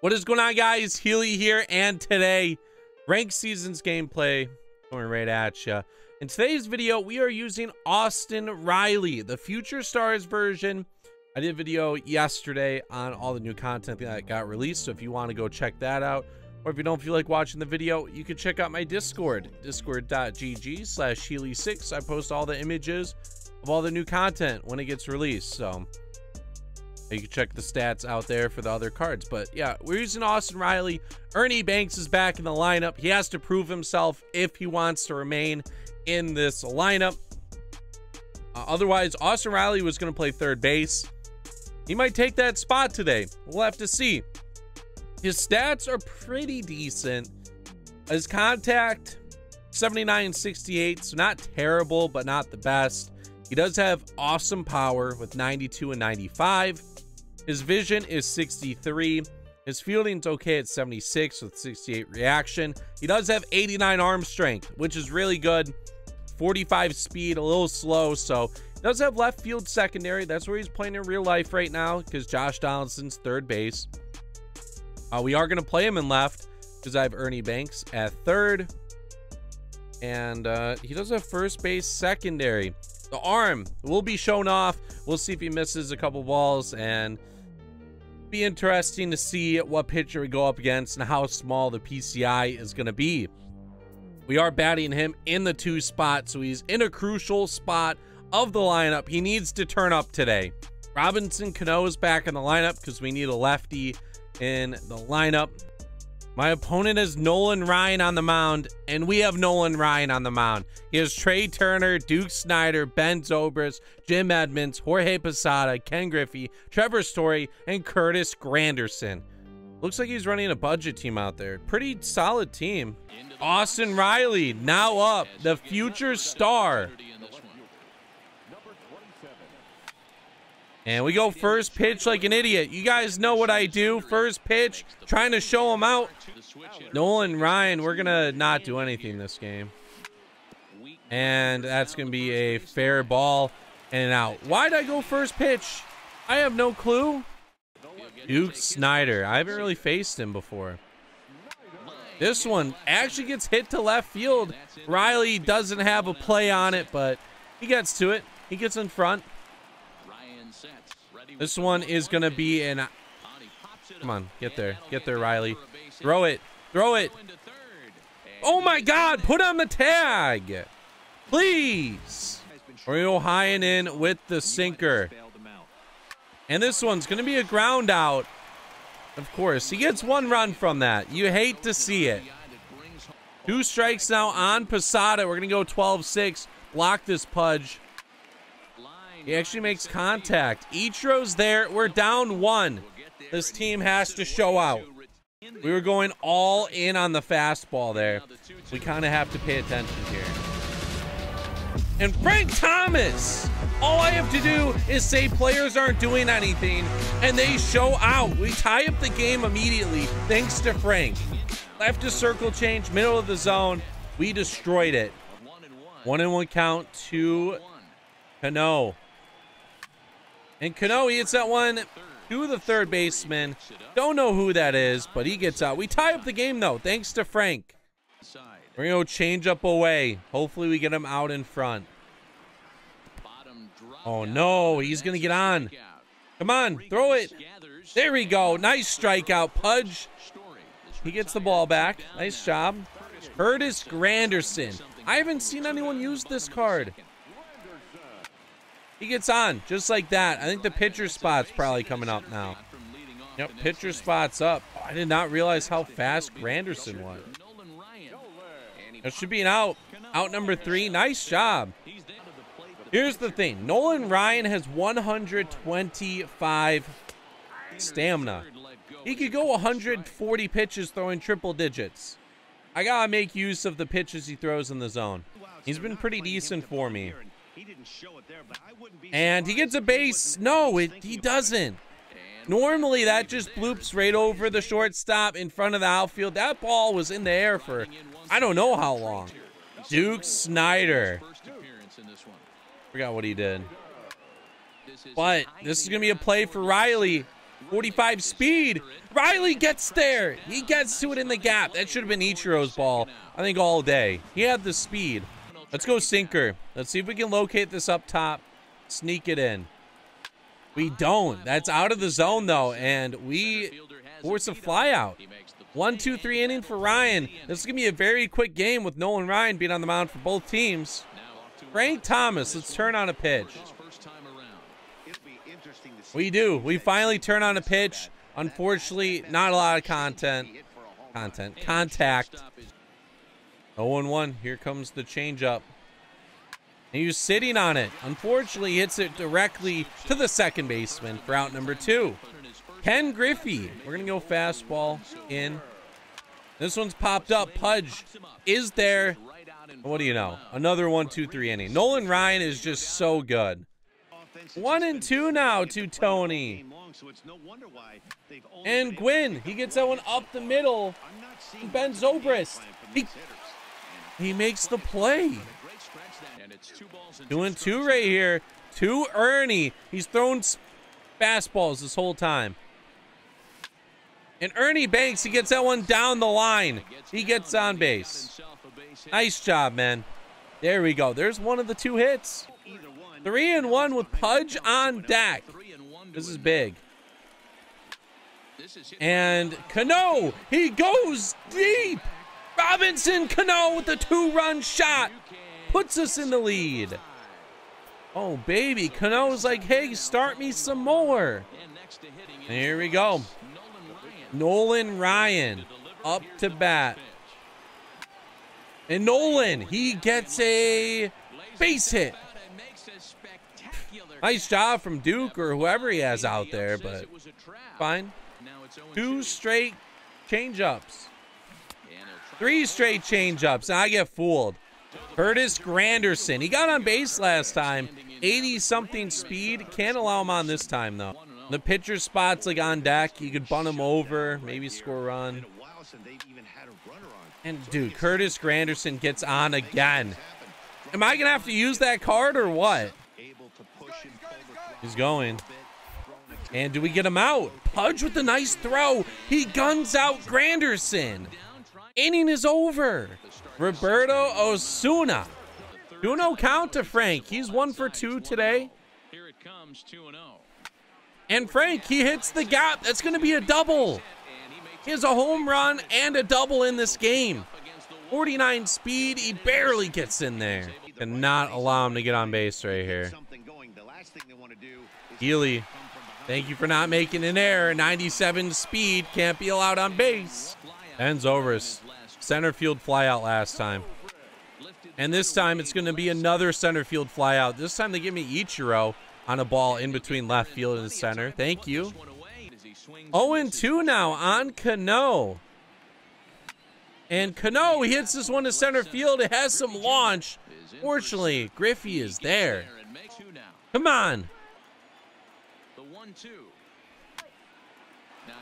What is going on, guys? Healy here, and today, Ranked Seasons gameplay going right at you. In today's video, we are using Austin Riley, the Future Stars version. I did a video yesterday on all the new content that got released, so if you want to go check that out, or if you don't feel like watching the video, you can check out my Discord, discord.gg slash Healy6. I post all the images of all the new content when it gets released, so you can check the stats out there for the other cards. But yeah, we're using Austin Riley. Ernie Banks is back in the lineup. He has to prove himself if he wants to remain in this lineup. Uh, otherwise, Austin Riley was going to play third base. He might take that spot today. We'll have to see. His stats are pretty decent. His contact, 79 68, so not terrible, but not the best. He does have awesome power with 92 and 95. His vision is 63. His fielding's okay at 76 with 68 reaction. He does have 89 arm strength, which is really good. 45 speed, a little slow, so he does have left field secondary. That's where he's playing in real life right now because Josh Donaldson's third base. Uh, we are going to play him in left because I have Ernie Banks at third. And uh, he does have first base secondary. The arm will be shown off. We'll see if he misses a couple balls and be interesting to see what pitcher we go up against and how small the PCI is going to be. We are batting him in the two spot, so he's in a crucial spot of the lineup. He needs to turn up today. Robinson Cano is back in the lineup because we need a lefty in the lineup. My opponent is Nolan Ryan on the mound, and we have Nolan Ryan on the mound. He has Trea Turner, Duke Snider, Ben Zobrist, Jim Edmonds, Jorge Posada, Ken Griffey, Trevor Story, and Curtis Granderson. Looks like he's running a budget team out there. Pretty solid team. Austin Riley, now up, the future star. And we go first pitch like an idiot. You guys know what I do. First pitch, trying to show him out. Nolan Ryan, we're going to not do anything this game. And that's going to be a fair ball and out. Why'd I go first pitch? I have no clue. Duke Snider. I haven't really faced him before. This one actually gets hit to left field. Riley doesn't have a play on it, but he gets to it. He gets in front. This one is going to be an... Come on, get there. Get there, Riley. Throw it. Throw it. Oh, my God. Put on the tag. Please. Oreo high and in with the sinker. And this one's going to be a ground out. Of course, he gets one run from that. You hate to see it. Two strikes now on Posada. We're going to go 12-6. Block this pudge. He actually makes contact. Ichiro's there. We're down one. This team has to show out. We were going all in on the fastball there. We kind of have to pay attention here. And Frank Thomas! All I have to do is say players aren't doing anything, and they show out. We tie up the game immediately, thanks to Frank. Left to circle change, middle of the zone. We destroyed it. One and one count to Cano. And Cano he hits that one to the third baseman. Don't know who that is, but he gets out. We tie up the game, though, thanks to Frank. We're going to change up away. Hopefully we get him out in front. Oh, no. He's going to get on. Come on. Throw it. There we go. Nice strikeout. Pudge. He gets the ball back. Nice job. Curtis Granderson. I haven't seen anyone use this card. He gets on just like that. I think the pitcher spot's probably coming up now. Yep, pitcher spot's up. Oh, I did not realize how fast Granderson was. It should be an out. Out number three. Nice job. Here's the thing. Nolan Ryan has 125 stamina. He could go 140 pitches throwing triple digits. I got to make use of the pitches he throws in the zone. He's been pretty decent for me. And he gets a base. No, it, he doesn't. Normally, that just bloops right over the shortstop in front of the outfield. That ball was in the air for I don't know how long. Duke Snider. Forgot what he did. But this is going to be a play for Riley. 45 speed. Riley gets there. He gets to it in the gap. That should have been Ichiro's ball, I think, all day. He had the speed. Let's go sinker. Let's see if we can locate this up top. Sneak it in. We don't. That's out of the zone, though, and we force a flyout. One, two, three inning for Ryan. This is going to be a very quick game with Nolan Ryan being on the mound for both teams. Frank Thomas, let's turn on a pitch. We do. We finally turn on a pitch. Unfortunately, not a lot of content. Content. Contact. 0-1. Here comes the changeup. And he's sitting on it. Unfortunately, hits it directly to the second baseman for out number two. Ken Griffey. We're going to go fastball in. This one's popped up. Pudge is there. What do you know? Another one, two, three inning. Nolan Ryan is just so good. One and two now to Tony. And Gwynn, he gets that one up the middle. Ben Zobrist, he, he makes the play. Doing two right here. Two Ernie. He's thrown fastballs this whole time. And Ernie Banks, he gets that one down the line. He gets on base. Nice job, man. There we go. There's one of the two hits. Three and one with Pudge on deck. This is big. And Cano, he goes deep. Robinson Cano with the two-run shot puts us in the lead. Oh, baby. Cano's like, hey, start me some more. Here we go. Nolan Ryan up to bat. And Nolan, he gets a base hit. Nice job from Duke or whoever he has out there, but fine. Two straight change-ups. Three straight change-ups, I get fooled. Curtis Granderson. He got on base last time. 80-something speed. Can't allow him on this time, though. The pitcher spot's like on deck. You could bunt him over, maybe score a run. And, dude, Curtis Granderson gets on again. Am I going to have to use that card or what? He's going. And do we get him out? Pudge with a nice throw. He guns out Granderson. Inning is over. Roberto Osuna. 2-0 count to Frank. He's one for two today. Here it comes 2-0. And Frank, he hits the gap. That's going to be a double. He has a home run and a double in this game. 49 speed. He barely gets in there. And not allow him to get on base right here. Healy, thank you for not making an error. 97 speed. Can't be allowed on base. Ends over. Center field flyout last time. And this time it's going to be another center field flyout. This time they give me Ichiro on a ball in between left field and center. Thank you. 0-2 now on Cano. And Cano hits this one to center field. It has some launch. Fortunately, Griffey is there. Come on.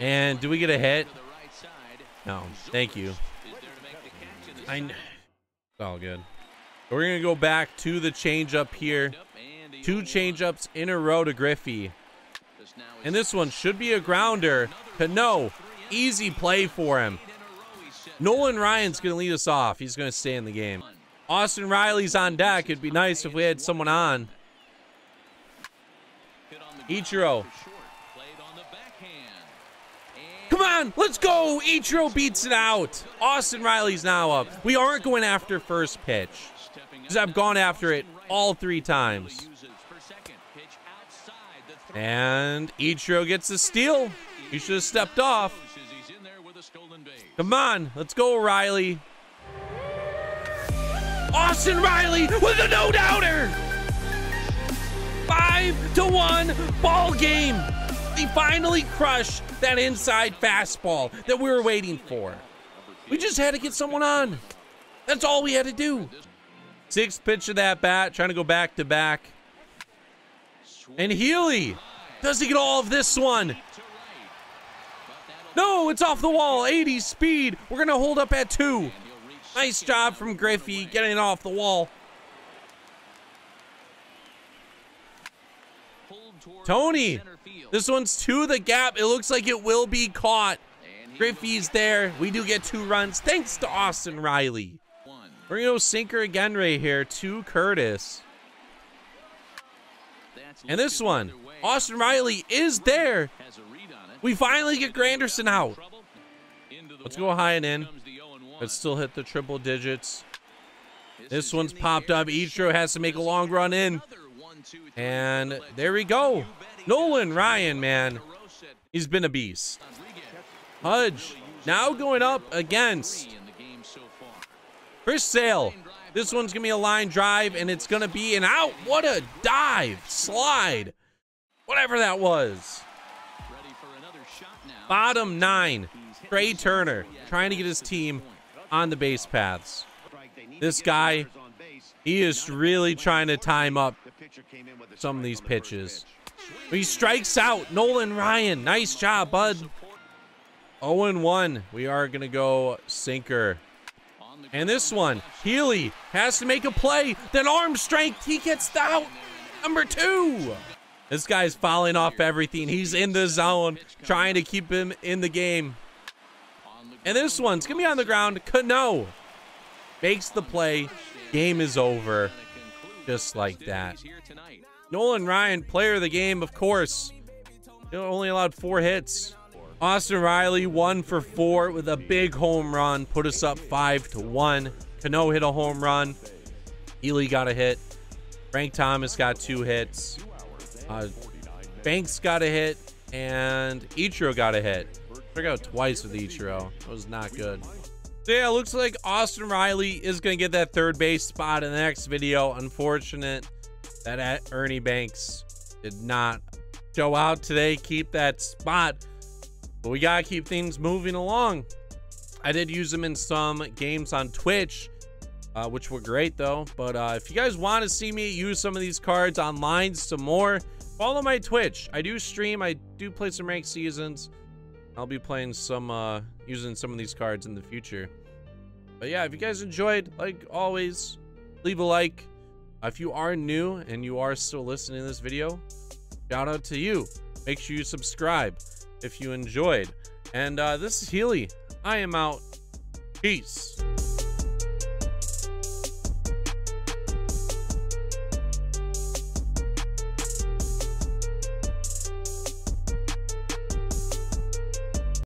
And do we get a hit? No. Thank you. I. know. It's all good. We're gonna go back to the changeup here. Two changeups in a row to Griffey. And this one should be a grounder. Cano, easy play for him. Nolan Ryan's going to lead us off. He's going to stay in the game. Austin Riley's on deck. It'd be nice if we had someone on. Ichiro. On, let's go. Ichiro beats it out. Austin Riley's now up. We aren't going after first pitch because I've gone after it all three times. And Ichiro gets the steal. He should have stepped off. Come on, let's go, Riley. Austin Riley with a no-doubter. Five to one ball game. He finally crushed that inside fastball that we were waiting for. We just had to get someone on. That's all we had to do. Sixth pitch of that bat, trying to go back to back. And Healy does he get all of this one? No, it's off the wall. 80 speed. We're going to hold up at two. Nice job from Griffey getting it off the wall. Tony, This one's to the gap. It looks like it will be caught. Griffey's there. We do get two runs thanks to Austin Riley. We're going to go sinker again right here to Curtis. And this one, Austin Riley is there. We finally get Granderson out. Let's go high and in. But still hit the triple digits. This one's popped up. Ichiro has to make a long run in. And there we go. Nolan Ryan, man. He's been a beast. Pudge now going up against Chris Sale. This one's going to be a line drive, and it's going to be an out. What a dive, slide, whatever that was. Bottom nine, Trea Turner trying to get his team on the base paths. This guy, he is really trying to time up some of these pitches. He strikes out Nolan Ryan. Nice job, bud. 0-1. We are going to go sinker. And this one, Healy has to make a play. Then arm strength, he gets out. Number two. This guy's falling off everything. He's in the zone, trying to keep him in the game. And this one's going to be on the ground. Cano makes the play. Game is over. Just like that. Nolan Ryan, player of the game, of course. Only allowed four hits. Austin Riley, one for four with a big home run, put us up five to one. Cano hit a home run. Healy got a hit. Frank Thomas got two hits. Uh, Banks got a hit, and Ichiro got a hit. Struck out twice with Ichiro. That was not good. So yeah, looks like Austin Riley is going to get that third base spot in the next video. Unfortunate that Ernie Banks did not show out today, keep that spot. But we got to keep things moving along. I did use them in some games on Twitch, uh, which were great though. But uh, if you guys want to see me use some of these cards online some more, follow my Twitch. I do stream. I do play some ranked seasons. I'll be playing some, uh, using some of these cards in the future. But yeah, if you guys enjoyed, like always, leave a like. If you are new and you are still listening to this video, shout out to you. Make sure you subscribe if you enjoyed. And uh, this is Healy. I am out. Peace.